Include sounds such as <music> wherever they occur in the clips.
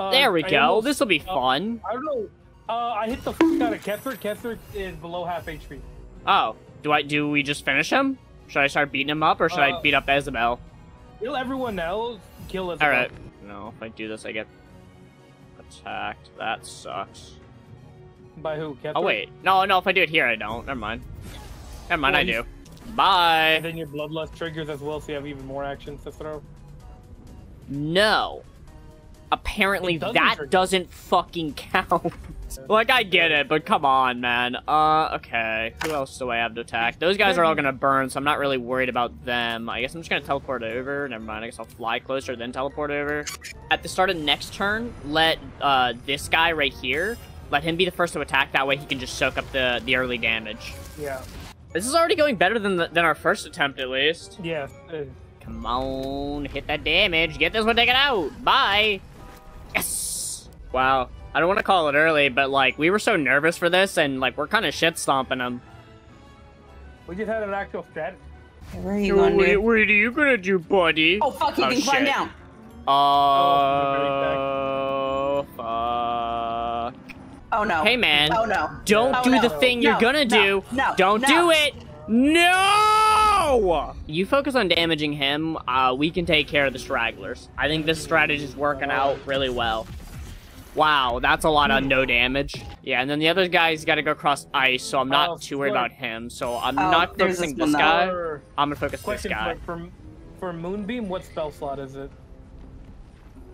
Uh, There we I go. This will be uh, fun. I don't know. Uh, I hit the fuck out of Ketheric. Ketheric is below half HP. Oh, do I do we just finish him? Should I start beating him up, or should I Uh, beat up Isobel? Kill everyone else. Kill us. All right. No, if I do this, I get attacked. That sucks. By who? Ketheric? Oh wait, no, no. If I do it here, I don't. Never mind. Never mind. Well, I do. Bye. And then your bloodlust triggers as well, so you have even more actions to throw. No. Apparently doesn't that doesn't fucking count. <laughs> like I get it, but come on, man. Uh, okay. Who else do I have to attack? Those guys are all gonna burn, so I'm not really worried about them. I guess I'm just gonna teleport over. Never mind. I guess I'll fly closer, then teleport over. At the start of next turn, let uh this guy right here. Let him be the first to attack. That way he can just soak up the the early damage. Yeah. This is already going better than the, than our first attempt, at least. Yeah. Come on, hit that damage. Get this one taken out. Bye. Yes. Wow. I don't want to call it early, but like we were so nervous for this, and like we're kind of shit stomping them. We just had an actual strategy. Where are you going, What, dude? what are you gonna do, buddy? Oh fuck! He Oh, can climb shit. down. Uh, oh, fuck. Oh no. Hey, man. Oh no. Don't Oh, do no. the thing No, you're gonna no, do. no, Don't no. do it. No! You focus on damaging him. Uh, we can take care of the stragglers. I think this strategy is working out really well. Wow, that's a lot of no damage. Yeah, and then the other guy's got to go across ice, so I'm not Oh, too worried about him. So I'm Oh, not focusing this this guy. I'm gonna focus this guy. for, for for Moonbeam, what spell slot is it?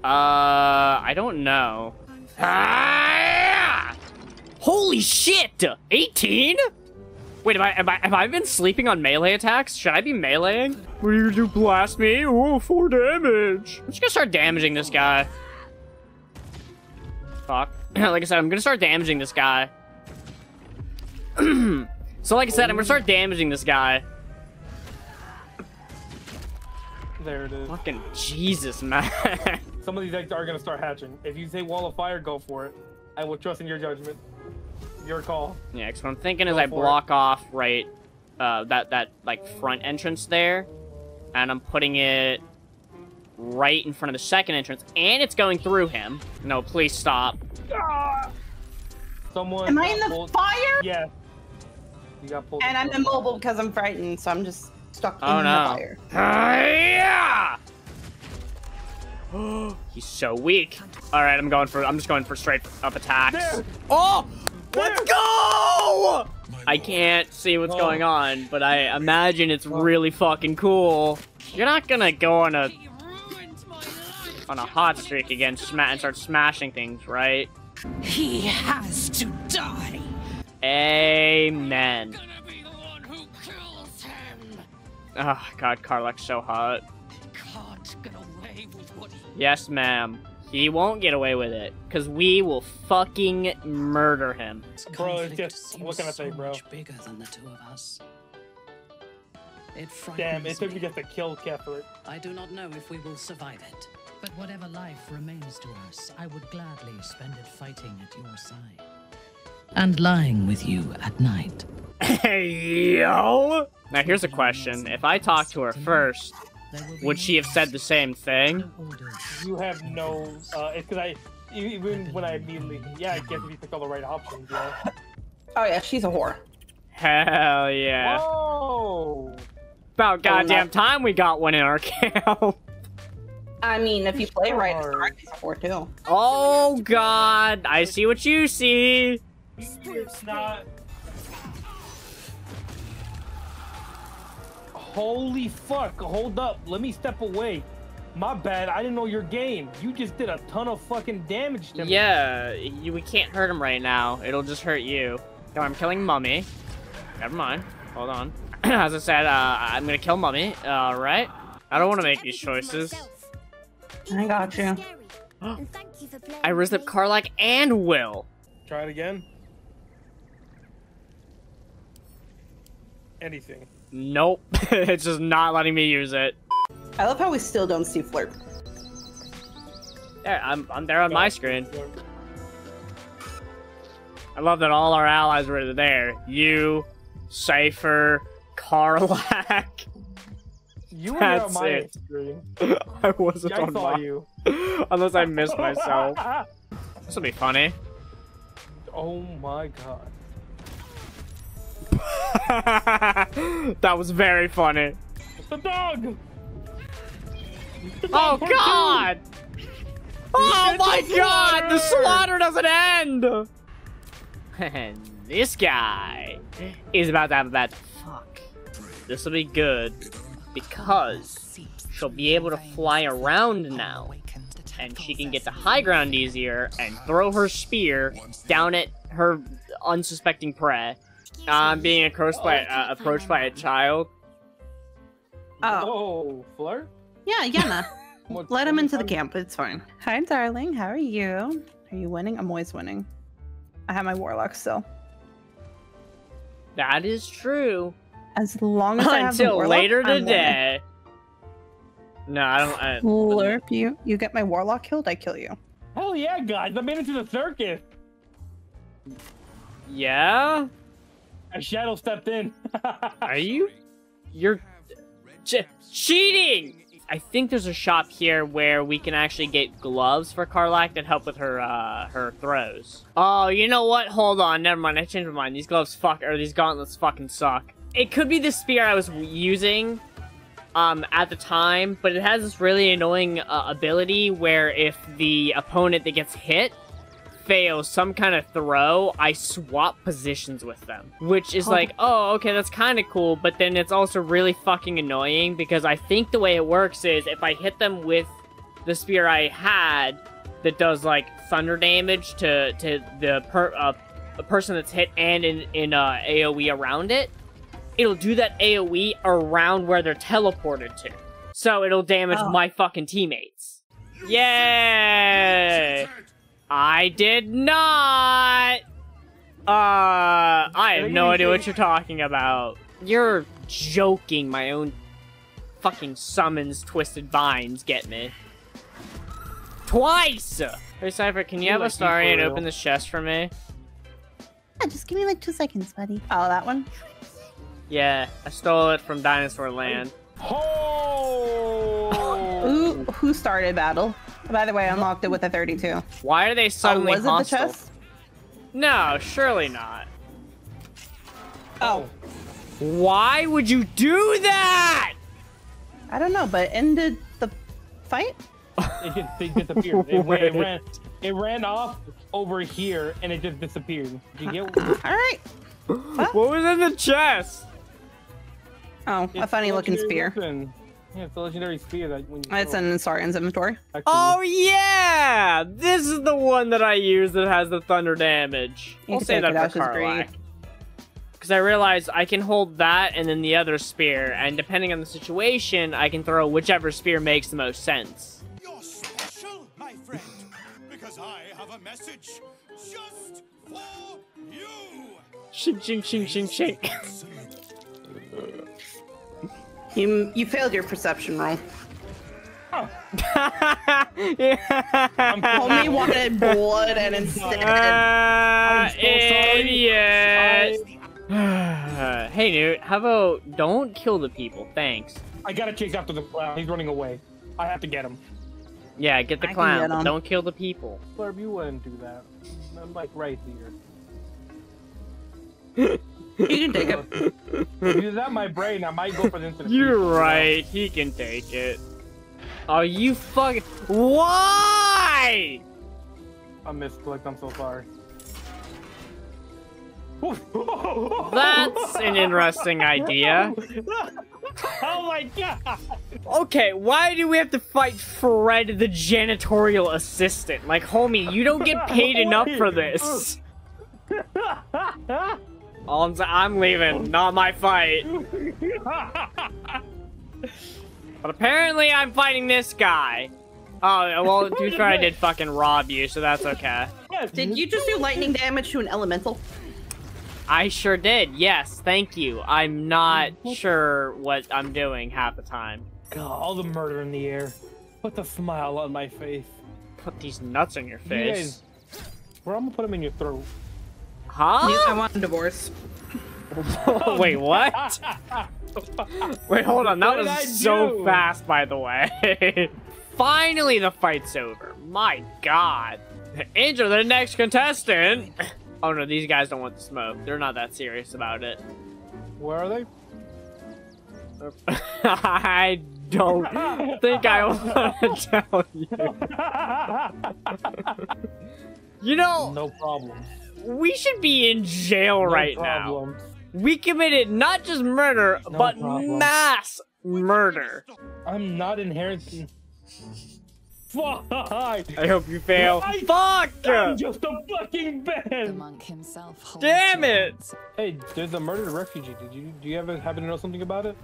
Uh, I don't know. Ah! Holy shit! 18? Wait, am I, am I, have I been sleeping on melee attacks? Should I be meleeing? What are you gonna do, blast me? Oh, four damage. I'm just gonna start damaging this guy. Fuck. <clears throat> like I said, I'm gonna start damaging this guy. <clears throat> so like I said, I'm gonna start damaging this guy. There it is. Fucking Jesus, man. <laughs> Some of these eggs are gonna start hatching. If you say wall of fire, go for it. I will trust in your judgment. Your call. Yeah, because what I'm thinking is I for it. block off right uh, that that like front entrance there, and I'm putting it right in front of the second entrance, and it's going through him. No, please stop. Someone. Am I in the pulled- fire? Yeah. You got pulled. And I'm immobile because I'm frightened, so I'm just stuck Oh in no! the fire. Hiya! <gasps> He's so weak. All right, I'm going for. I'm just going for straight up attacks. There! Oh, let's go! I can't see what's Oh. going on, but I imagine it's really fucking cool. You're not gonna go on a on a hot streak again sma- and start smashing things, right? He has to die. Amen. Gonna be the one who kills him. Oh god, Karlach's so hot. Can't get away with what he Yes, ma'am. He won't get away with it, cause we will fucking murder him. Bro, it's just- what can I say, bro? Much bigger than the two of us. It frightens Damn, it took me me. just to kill Ketheric. I do not know if we will survive it. But whatever life remains to us, I would gladly spend it fighting at your side. And lying with you at night. Hey, <laughs> yo! Now here's a question. If I talk to her first, There will be would she have said the same thing? You have no. Uh, it's because I. Even when I immediately. Yeah, I guess if you pick all the right options, yeah. Oh yeah, she's a whore. Hell yeah. Whoa! About goddamn no. time we got one in our <laughs> camp. I mean, if you play right, it's Sure. alright, she's a whore too. Oh god, I see what you see. It's not. Holy fuck! Hold up. Let me step away. My bad. I didn't know your game. You just did a ton of fucking damage to me. Yeah, you, we can't hurt him right now. It'll just hurt you. No, I'm killing Mummy. Never mind. Hold on. <clears throat> As I said, uh, I'm gonna kill Mummy. All right. I don't want to make these choices. I got you. I risked up Karlach and Wyll. Try it again. Anything. Nope. <laughs> it's just not letting me use it. I love how we still don't see flirt. There, I'm, I'm there on my screen. I love that all our allies were there. You, Cypher, Karlach. <laughs> You were That's on my it. screen. <laughs> I wasn't Yeah, I on saw my you. Unless I missed myself. This will be funny. oh my god. <laughs> that was very funny. The dog! The Oh dog two! god! Oh my god! The slaughter! doesn't end! And <laughs> this guy is about to have a bad fuck. This will be good because she'll be able to fly around now. And she can get to high ground easier and throw her spear down at her unsuspecting prey. I'm being approached by, uh, approached by a child. Oh, Oh, flirt? yeah, Yenna. <laughs> What- Let him into the camp. It's fine. Hi, darling. How are you? Are you winning? I'm always winning. I have my warlock still. That is true. As long as I have the Until warlock, later today. No, I don't. I, Slurp, you you get my warlock killed, I kill you. Hell yeah, guys! I made it to the circus. yeah? A shadow stepped in. <laughs> Are you? You're che- cheating! I think there's a shop here where we can actually get gloves for Karlach that help with her uh her throws. Oh, you know what? Hold on, never mind. I changed my mind. These gloves fuck or these gauntlets fucking suck. It could be the spear I was using um at the time, but it has this really annoying uh, ability where if the opponent that gets hit fails some kind of throw, I swap positions with them. Which is Oh. like, oh, okay, that's kind of cool, but then it's also really fucking annoying because I think the way it works is if I hit them with the spear I had that does like thunder damage to to the per, uh, a person that's hit and in in uh, AOE around it, it'll do that AOE around where they're teleported to. So it'll damage Oh. my fucking teammates. Yay! I did not. Uh, I have no idea what you're talking about. You're joking. My own fucking summons, twisted vines get me twice. Hey Cypher, can you You have a like me story and open this chest for me? Yeah, just give me like two seconds, buddy. Oh, that one? Yeah, I stole it from Dinosaur Land. Oh! Who who started battle? By the way, I unlocked it with a 32. Why are they Oh, suddenly was it the chest? No, surely not. Oh, Why would you do that? I don't know, but ended the fight? It just they disappeared. It, Wait. it ran. It ran off over here and it just disappeared. Did you get? All right. What was in the chest? Oh, a funny looking spear. weapon. Yeah, it's a legendary spear that when you. It's throw it, in Saurian's inventory. Oh yeah, this is the one that I use that has the thunder damage. You I'll say that for is. Karlach. Because I realized I can hold that and then the other spear, and depending on the situation, I can throw whichever spear makes the most sense. You're special, my friend, because I have a message just for you. Shink, shink, shink, shink, shink. You you failed your perception roll. <laughs> yeah. Homie wanted blood and instead. Uh, so sorry. idiot. <sighs> hey, Noot, how about don't kill the people? Thanks. I gotta chase after the clown. He's running away. I have to get him. Yeah, get the I clown, get don't kill the people. Blurb, you wouldn't do that. I'm like right here. You can take it. <laughs> You that my brain, I might go for the instant. You're right. He can take it. Are you fucking? Why? I misclicked. I'm so sorry. That's an interesting idea. <laughs> oh my god! Okay, why do we have to fight Fred, the janitorial assistant? Like, homie, you don't get paid <laughs> enough for this. <laughs> All I'm, I'm leaving. Not my fight. <laughs> But apparently, I'm fighting this guy. Oh, well, to be fair, I did fucking rob you, so that's okay. Did you just do lightning damage to an elemental? I sure did. Yes, thank you. I'm not mm-hmm. sure what I'm doing half the time. God, all the murder in the air. Put the smile on my face. Put these nuts in your You face. guys- Bro, I'm gonna put them in your throat. I want a divorce. <laughs> Wait, what? <laughs> Wait, hold on. That What was so fast, by the way. <laughs> Finally, the fight's over. My God. Angel, the next contestant. Oh no, these guys don't want the smoke. They're not that serious about it. Where are they? I don't think I want to tell you. You know, no problem. We should be in jail No right now. problem. We committed not just murder, No but problem. mass murder. I'm not inheriting. Fuck! I hope you fail. I- Fuck! I'm just a fucking The monk himself. Damn it! Hey, there's a murdered refugee. Did you do you ever happen to know something about it?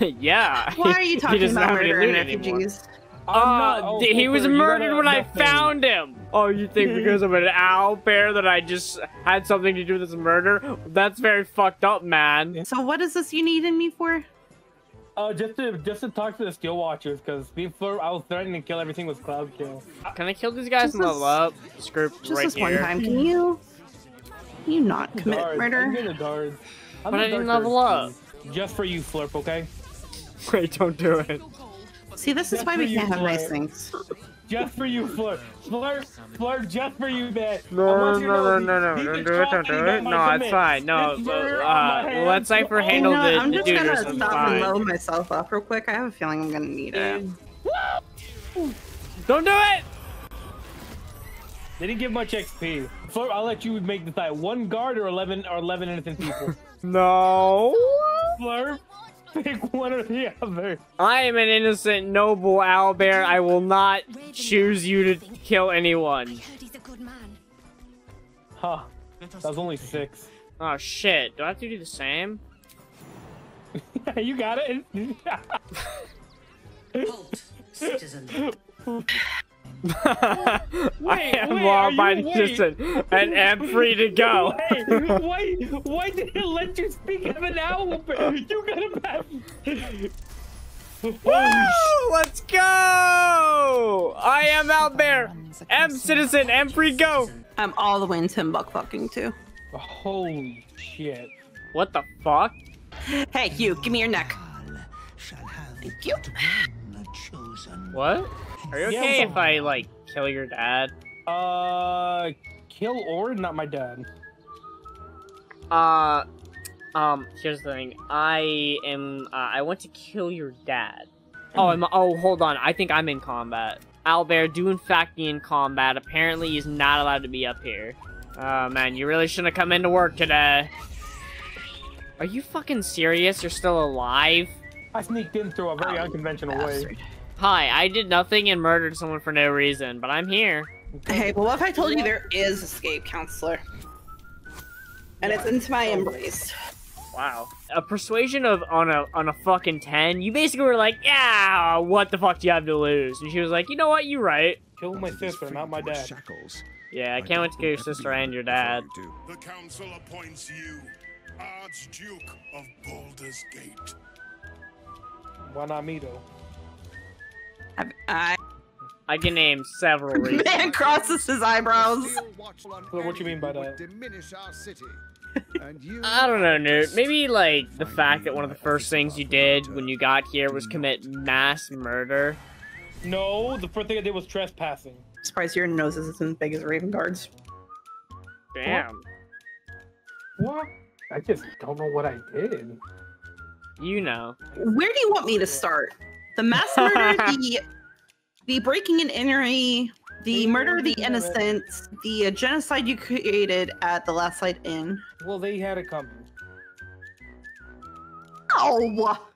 <laughs> yeah. Why are you <laughs> talking about have any murder and loot anymore. Refugees? Uh, not- oh, he was murdered gotta when I found him. Oh, you think because of an owl bear that I just had something to do with this murder? That's very fucked up, man. So what is this you needing me for? Uh, just to just to talk to the steel watchers, because before I was threatening to kill everything with cloud kill. Can I kill these guys Just and level this- up? This group Just right this here. one time. Can you can you not commit murder? I'm murder? in the dards. I'm But the I didn't level up. Just for you, Flurp, okay? <laughs> Wait, don't do it. See, this is why we can't have nice things. Just for you, Flurp. Flurp, Flurp, just for you, man. I No, want no, no, no, no, don't do it, don't do it. No, it's fine. No, This but, murder uh, on my hands. let Cypher Oh, handle You know, the, I'm just gonna stop fine. and load myself up real quick. I have a feeling I'm gonna need it. Don't do it! They didn't give much XP. Flurp, I'll let you make the decide. One guard or eleven or eleven innocent people. <laughs> No. Flurp, pick one or the other. I am an innocent, noble owlbear. I will not choose you to kill anyone. heard he's a good man. Huh. That was only six. Oh shit, do I have to do the same? <laughs> you got it. <laughs> Halt, citizen. <laughs> <laughs> I am wait, law are you- abiding citizen and <laughs> am free to go. Hey, why, why did it let you speak of an owl bear? You got a bad. Woo! Let's go! I am owlbear. M citizen, M free go. I'm all the way in Timbuk fucking too. Holy shit. What the fuck? Hey, you, give me your neck. Thank you. What? Are you okay I'm if I like kill your dad? Uh, kill or not my dad. Uh, um, here's the thing. I am. Uh, I want to kill your dad. Oh, I'm. Oh, hold on. I think I'm in combat. Albert, do in fact be in combat. Apparently, he's not allowed to be up here. Oh man, you really shouldn't have come into work today. Are you fucking serious? You're still alive? I sneaked in through a very ah, unconventional way. Hi, I did nothing and murdered someone for no reason, but I'm here. Hey, well, what if I told you there is escape counselor? And it's into my embrace. Wow. A persuasion of on a on a fucking ten. You basically were like, yeah, what the fuck do you have to lose? And she was like, you know what, you're right. Kill my sister, not my dad. Shackles. Yeah, I can't wait to kill your sister and your dad. The council appoints you Archduke of Baldur's Gate. Why not me though? I, I I can name several <laughs> reasons. man crosses his eyebrows. So what do you mean by that? Diminish our city. <laughs> And you I don't know, Noot. Maybe like the fact that one of the first things you did when you got here was commit mass murder. No, the first thing I did was trespassing. Surprised your nose isn't as big as Ravengard's. Damn. What? I just don't know what I did. You know. Where do you want me to start? The mass murder, <laughs> the the breaking and entering, the murder of the innocent, the uh, genocide you created at the Last Light Inn. Well, they had it coming. Oh,